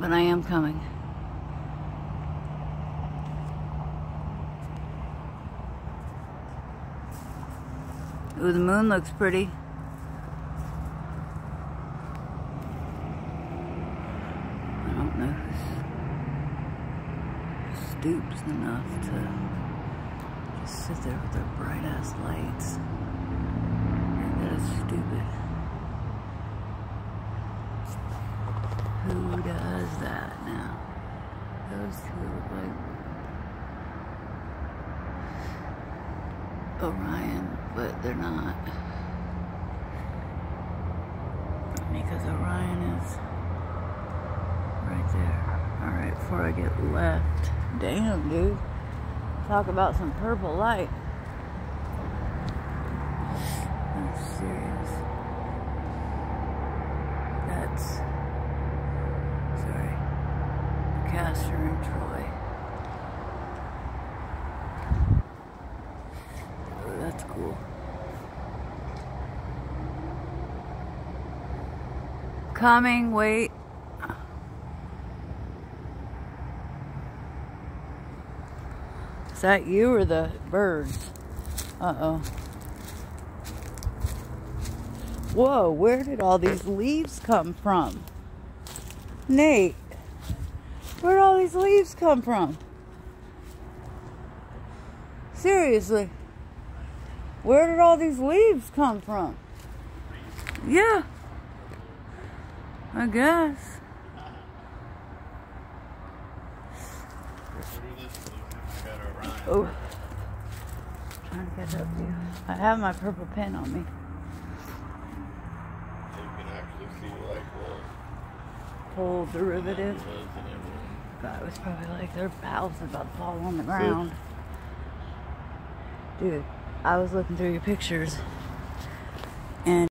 but I am coming. Ooh, the moon looks pretty. I don't know stoops enough to just sit there with their bright ass lights. That is stupid. Orion, but they're not. Because Orion is right there. Alright, before I get left. Damn, dude. Talk about some purple light. I'm serious. That's. Sorry. Castor and Troy. Oh, that's cool. Coming, wait. Is that you or the birds? Uh-oh. Whoa, where did all these leaves come from? Nate, where did all these leaves come from? Seriously. Where did all these leaves come from? Yeah. I guess. Oh. Trying to catch up you. I have my purple pen on me. So you can actually see like the Whole derivative. was. That was probably like their house is about to fall on the ground. Dude, I was looking through your pictures and